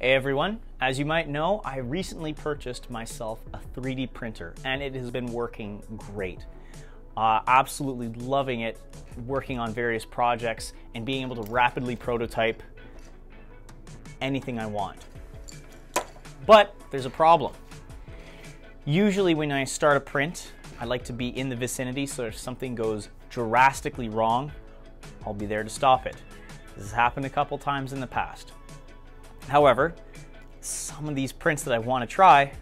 Hey everyone, as you might know, I recently purchased myself a 3D printer and it has been working great. Uh, absolutely loving it, working on various projects and being able to rapidly prototype anything I want. But there's a problem. Usually when I start a print, I like to be in the vicinity so if something goes drastically wrong, I'll be there to stop it. This has happened a couple times in the past. However, some of these prints that I want to try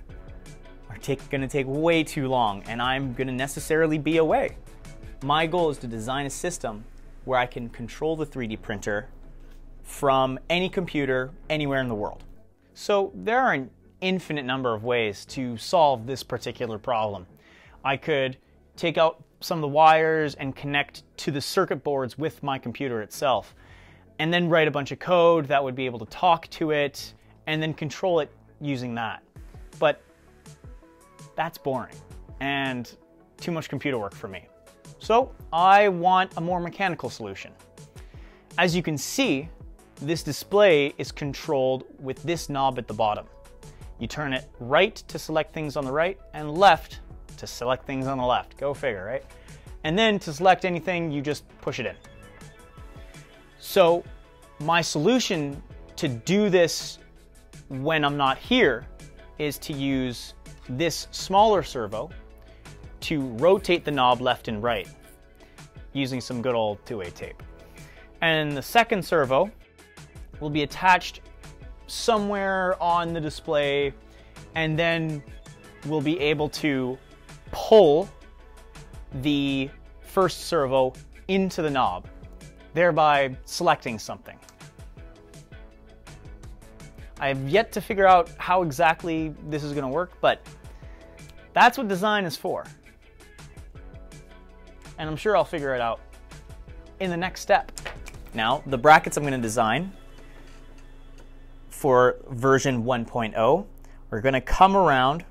are going to take way too long and I'm going to necessarily be away. My goal is to design a system where I can control the 3D printer from any computer anywhere in the world. So there are an infinite number of ways to solve this particular problem. I could take out some of the wires and connect to the circuit boards with my computer itself, and then write a bunch of code that would be able to talk to it and then control it using that. But that's boring and too much computer work for me. So I want a more mechanical solution. As you can see, this display is controlled with this knob at the bottom. You turn it right to select things on the right and left to select things on the left. Go figure, right? And then to select anything, you just push it in. So my solution to do this when I'm not here is to use this smaller servo to rotate the knob left and right using some good old two-way tape. And the second servo will be attached somewhere on the display and then we'll be able to pull the first servo into the knob, thereby selecting something. I have yet to figure out how exactly this is going to work, but that's what design is for. And I'm sure I'll figure it out in the next step. Now, the brackets I'm going to design for version 1.0 we're going to come around,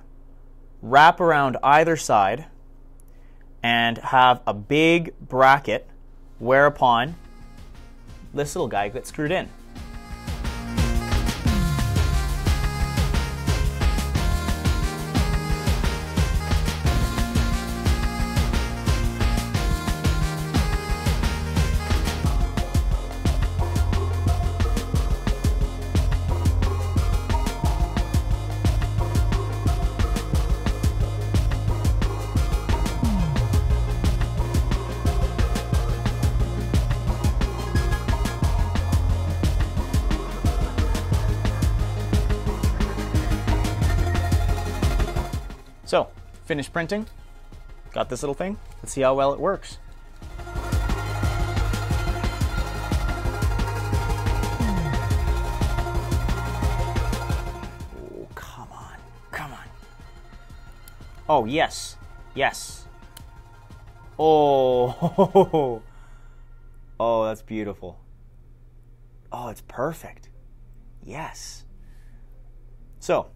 wrap around either side, and have a big bracket whereupon this little guy gets screwed in. Finished printing. Got this little thing. Let's see how well it works. Oh, come on. Come on. Oh, yes. Yes. Oh. Oh, that's beautiful. Oh, it's perfect. Yes. So,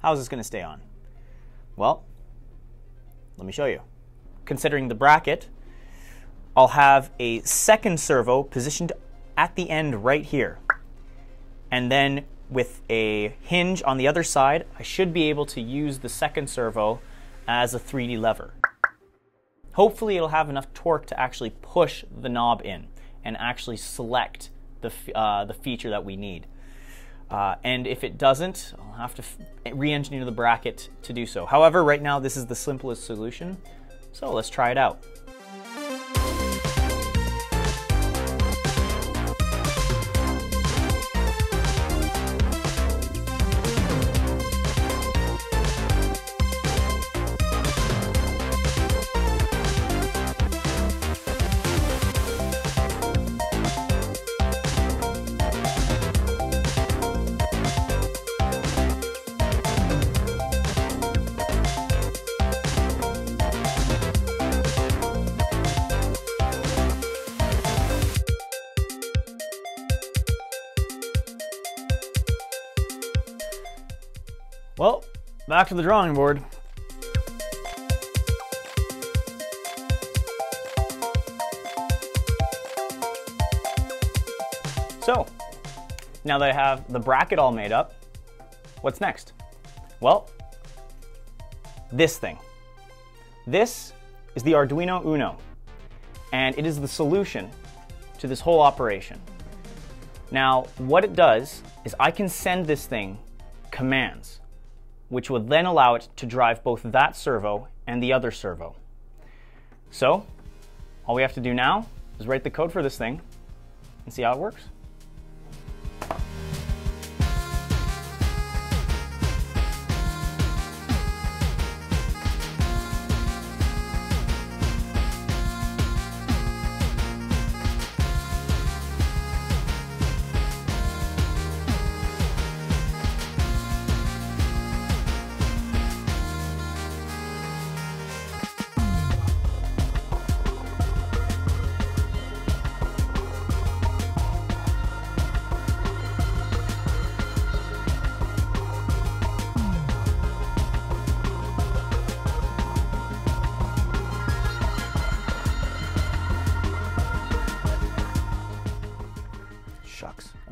How's this going to stay on? Well, let me show you. Considering the bracket, I'll have a second servo positioned at the end right here. And then with a hinge on the other side, I should be able to use the second servo as a 3D lever. Hopefully it'll have enough torque to actually push the knob in and actually select the, uh, the feature that we need. Uh, and if it doesn't, I'll have to re-engineer the bracket to do so. However, right now this is the simplest solution, so let's try it out. Well, back to the drawing board. So, Now that I have the bracket all made up, what's next? Well, this thing. This is the Arduino Uno, and it is the solution to this whole operation. Now, what it does is I can send this thing commands, which would then allow it to drive both that servo and the other servo. So, all we have to do now is write the code for this thing and see how it works.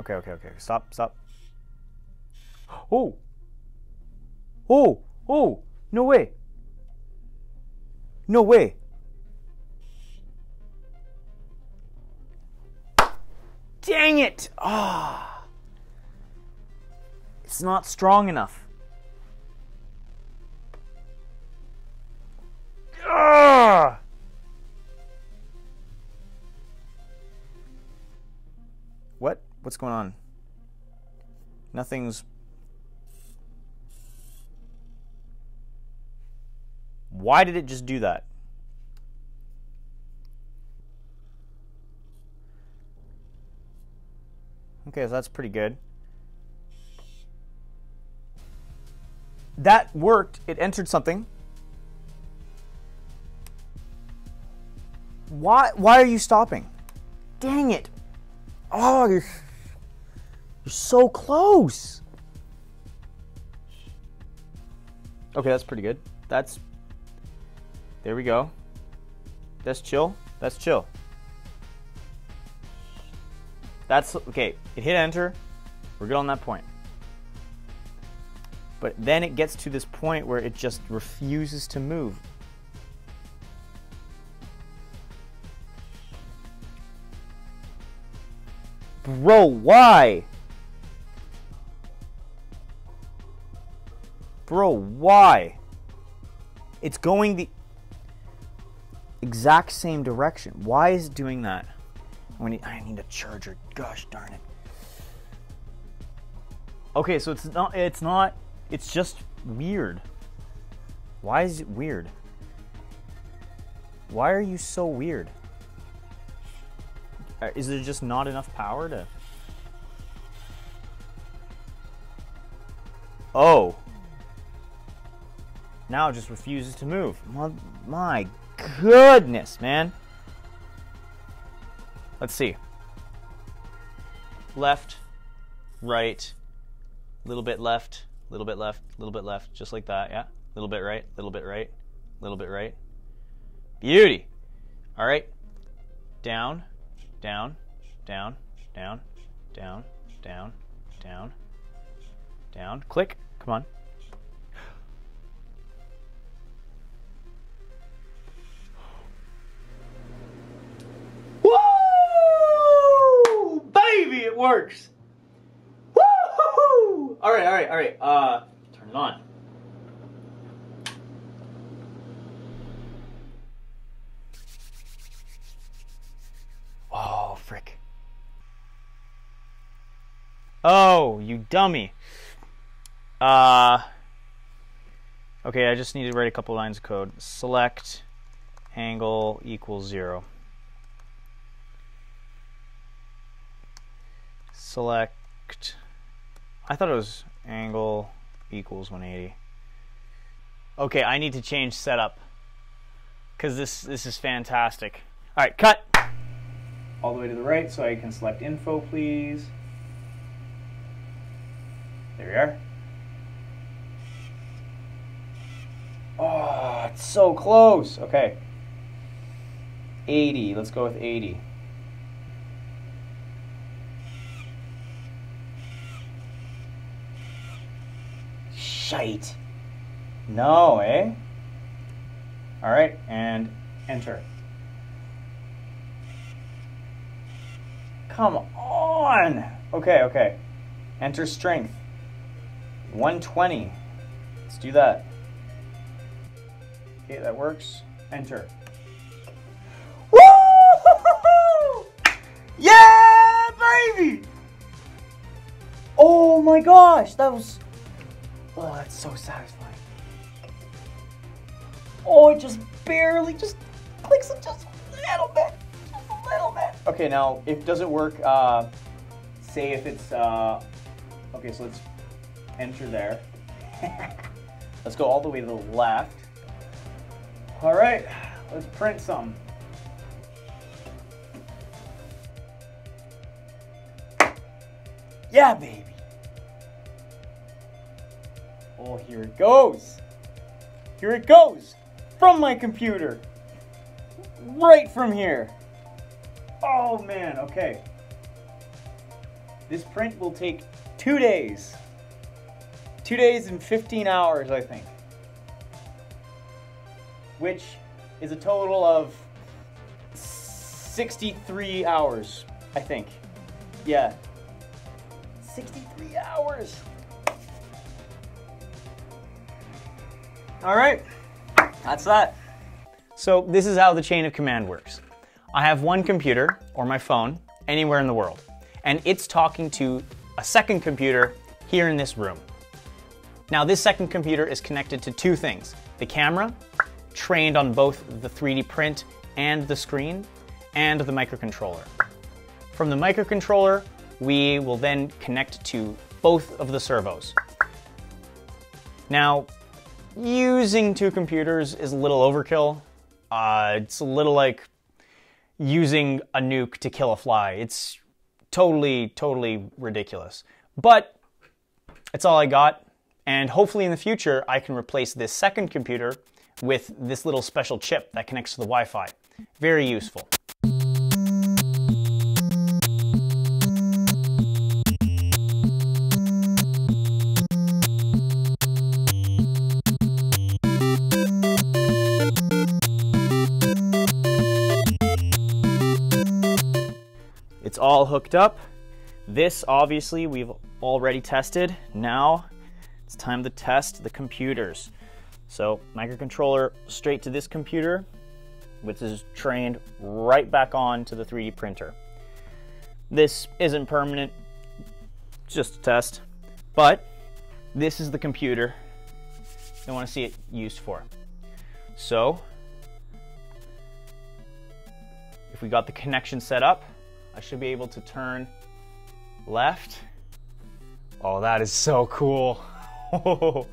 Okay, okay, okay. Stop, stop. Oh! Oh! Oh! No way! No way! Dang it! Ah! It's not strong enough. Ah! What? What's going on? Nothing's. Why did it just do that? Okay, so that's pretty good. That worked. It entered something. Why why are you stopping? Dang it. Oh, you're, so close. Okay, that's pretty good. That's. There we go. That's chill. That's chill. That's okay. It hit enter. We're good on that point. But then it gets to this point where it just refuses to move. Bro, why? Bro, why? It's going the exact same direction. Why is it doing that? I need, I need a charger. Gosh darn it. Okay, so it's not it's not it's just weird. Why is it weird? Why are you so weird? Uh, Is there just not enough power to Oh. Now just refuses to move. My, my goodness, man. Let's see. Left, right, little bit left, little bit left, little bit left, just like that, yeah? Little bit right, little bit right, little bit right. Beauty. All right. Down, down, down, down, down, down, down, down. Click. Come on. Works. Woo! All right, all right, all right. Uh, turn it on. Oh, frick. Oh, you dummy. Uh, okay, I just need to write a couple lines of code. Select angle equals zero. Select. I thought it was angle equals 180. Okay, I need to change setup because this this is fantastic. All right, cut. All the way to the right, so I can select info, please. There we are. Oh, it's so close. Okay. 80. Let's go with 80. Shite. No, eh? All right, and enter. Come on. Okay, okay. Enter strength. 120. Let's do that. Okay, that works. Enter. Woo! Yeah, baby! Oh my gosh, that was. Oh, that's so satisfying. Oh, it just barely just clicks it just a little bit. Just a little bit. Okay, now, if it doesn't work, uh, say if it's, uh, okay, so let's enter there. let's go all the way to the left. All right, let's print some. Yeah, baby. Oh, here it goes. Here it goes. From my computer. Right from here. Oh, man. Okay. This print will take two days. Two days and 15 hours, I think. Which is a total of 63 hours, I think. Yeah, All right, that's that. So this is how the chain of command works. I have one computer, or my phone, anywhere in the world, and it's talking to a second computer here in this room. Now this second computer is connected to two things. The camera, trained on both the 3D print and the screen, and the microcontroller. From the microcontroller, we will then connect to both of the servos. Now, using two computers is a little overkill. Uh, it's a little like using a nuke to kill a fly. It's totally, totally ridiculous. But it's all I got. And hopefully in the future, I can replace this second computer with this little special chip that connects to the Wi-Fi. Very useful. All hooked up. This, obviously, we've already tested. Now, it's time to test the computers. So, microcontroller straight to this computer, which is trained right back on to the 3D printer. This isn't permanent, just a test, but this is the computer I want to see it used for. So, if we got the connection set up, I should be able to turn left. Oh, that is so cool.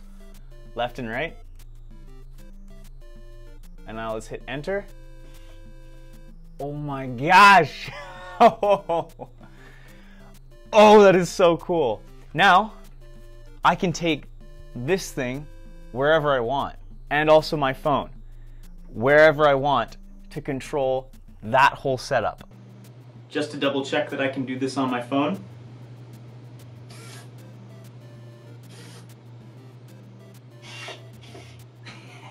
left and right. And now let's hit enter. Oh my gosh. oh, that is so cool. Now, I can take this thing wherever I want, and also my phone, wherever I want to control that whole setup. Just to double check that I can do this on my phone.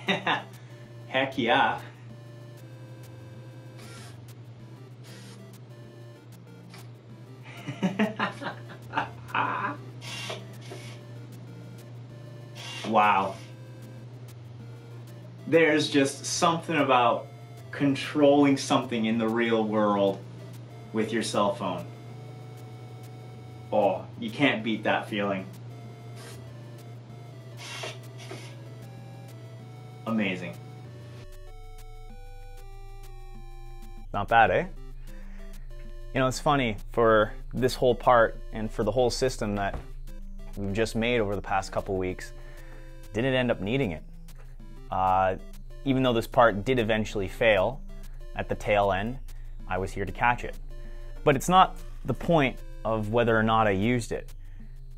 Heck yeah. wow. There's just something about controlling something in the real world with your cell phone. Oh, you can't beat that feeling. Amazing. Not bad, eh? You know, it's funny for this whole part and for the whole system that we've just made over the past couple weeks, didn't end up needing it. Uh, even though this part did eventually fail at the tail end, I was here to catch it. But it's not the point of whether or not I used it.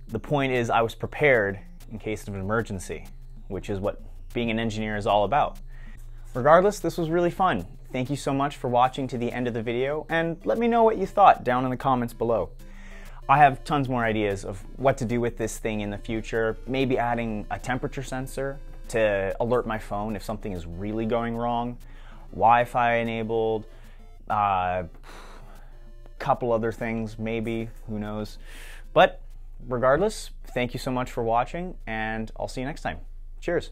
The point is I was prepared in case of an emergency, which is what being an engineer is all about. Regardless, this was really fun. Thank you so much for watching to the end of the video, and let me know what you thought down in the comments below. I have tons more ideas of what to do with this thing in the future. Maybe adding a temperature sensor to alert my phone if something is really going wrong. Wi-Fi enabled, uh, couple other things maybe, who knows. But regardless, thank you so much for watching and I'll see you next time. Cheers.